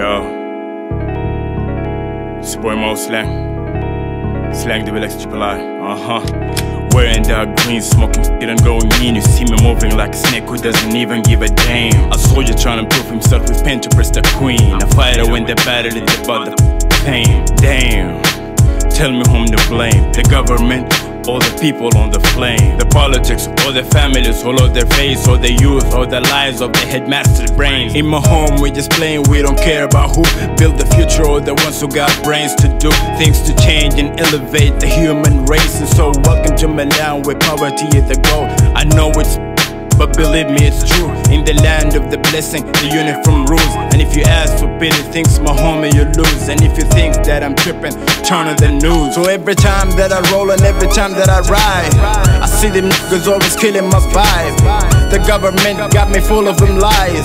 Yo. It's your boy Mo Slang. Slang the Relax Triple I. Uh huh. Wearing dark green, smoking it and going in. You see me moving like a snake who doesn't even give a damn. A soldier trying to prove himself with pen to press the queen. A fighter when the battle, it's about the pain. Damn. Tell me whom to blame. The government, or the people on the flame. The politics or the families, all of their face, or the youth, or the lives of the headmaster's brain. In my home, we just playing, we don't care about who built the future or the ones who got brains to do things to change and elevate the human race. And so, welcome to Milan, where poverty is the goal. I know it's but believe me, it's true. In the land of the blessing, the uniform rules. And if you ask for pity, things, my homie, you lose. And if you think that I'm tripping, turn on the news. So every time that I roll and every time that I ride, I see them niggas always killing my vibe. The government got me full of them lies.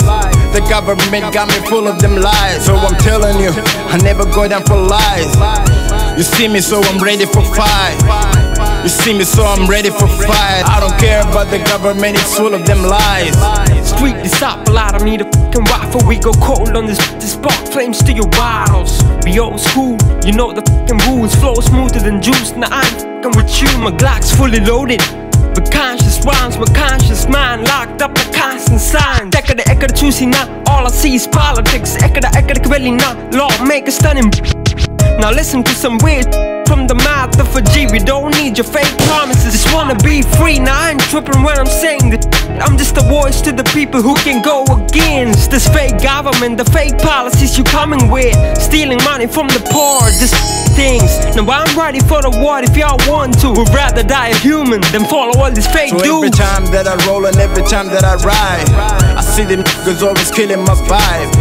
The government got me full of them lies. So I'm telling you, I never go down for lies. You see me, so I'm ready for fight. You see me, so I'm ready for fight. I don't care about the government, it's full of them lies. Street disciple, I don't need a fucking rifle. We go cold on this, this spark flames to your bottles. Be old school, you know the fucking rules. Flow smoother than juice. Now I'm fucking with you, my Glock's fully loaded. With conscious rhymes, my conscious mind locked up like constant sign. Äckade, äckade choosing now. All I see is politics. Äckade, äckade kvälli now. Lawmakers stunning. Now listen to some weird from the mouth of a G. We don't need your fake promises. Just wanna be free. Now I ain't tripping when I'm saying that. I'm just a voice to the people who can go against this fake government, the fake policies you coming with, stealing money from the poor. Just things. Now I'm ready for the war if y'all want to. Would rather die a human than follow all these fake So every time that I roll and every time that I ride, I see them niggas always killing my vibe.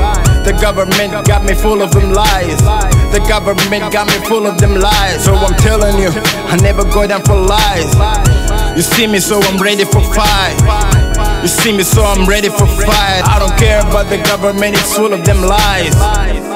The government got me full of them lies. The government got me full of them lies. So I'm telling you, I never go down for lies. You see me, so I'm ready for fight. You see me, so I'm ready for fight. I don't care about the government, it's full of them lies.